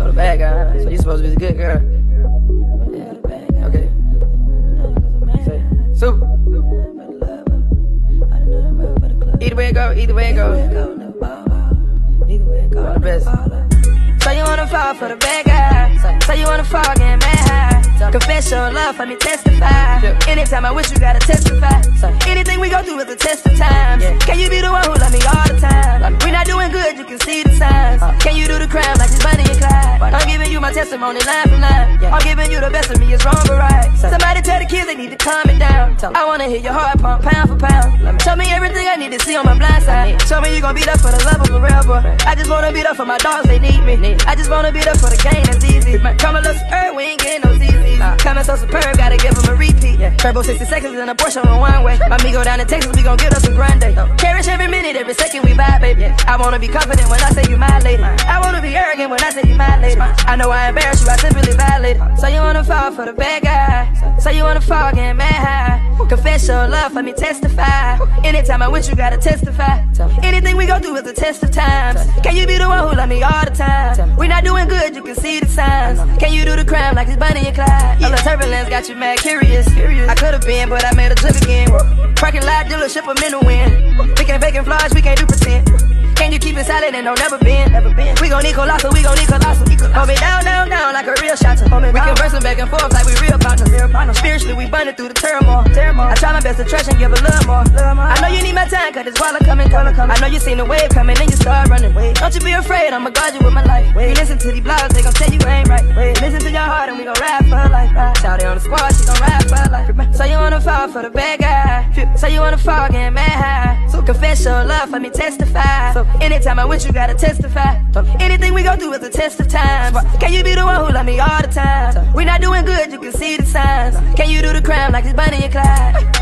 So the bad guy, so you supposed to be the good girl. Yeah, okay. Say, soup. Either way it go, either way it go. The best. So you wanna fall for the bad guy? So you wanna fall getting mad high? Confess your love for me, testify. Anytime I wish you gotta testify. Anything we go through is a test of times. Can you be the one who love me all the time? We not doing good, you can see the signs. Uh. Can you do the crime my testimony line for line. I'm giving you the best of me, it's wrong but right. Somebody tell the kids they need to calm it down. I wanna hear your heart pump pound for pound. Show me everything I need to see on my blind side. Show me you gon' be there for the love of forever. I just wanna be there for my dogs, they need me. I just wanna be there for the game, that's easy. Come a little superb, we ain't getting no ZZs. Coming so superb, gotta give them. Turbo 60 seconds and a Porsche on one way. My me go down to Texas, we gon' get us some grande. Cherish every minute, every second we vibe, baby. I wanna be confident when I say you my lady. I wanna be arrogant when I say you my lady. I know I embarrass you, I simply violate. So you wanna fall for the bad guy. So you wanna fall, get mad high. Confess your love let me, testify. Anytime I wish you gotta testify. Anything we go through is a test of times. Can you be the one who love me all the time? We not doing good, you can see the signs. Can you do the crime like it's Bonnie and Clyde? All the turbulence got you mad curious. I been, but I made a trip again. Parking lot dealership, I'm in the wind. We can't fake and flaws, we can't do pretend. Can you keep it silent and don't never bend? Never been. We gon' need colossal, we gon' need colossal. Hold me down, down, down like a real shot. We conversing back and forth like we real partners. Spiritually, we bonded through the turmoil. I try my best to trust and give a little more. I know you need my time, cause while I coming, coming, coming. I know you seen the wave coming and you start running. Don't you be afraid, I'ma guard you with my life. You listen to these blogs, they gon' tell you ain't right. Listen to your heart and we gon' ride for life. Shout it on the squad, she gon' ride So you wanna fall for the bad guy. So you wanna fall, get mad high. So confess your love for me, testify. So anytime I wish you gotta testify. Anything we go through is a test of times. Can you be the one who love me all the time? We not doing good, you can see the signs. Can you do the crime like it's Bonnie and Clyde?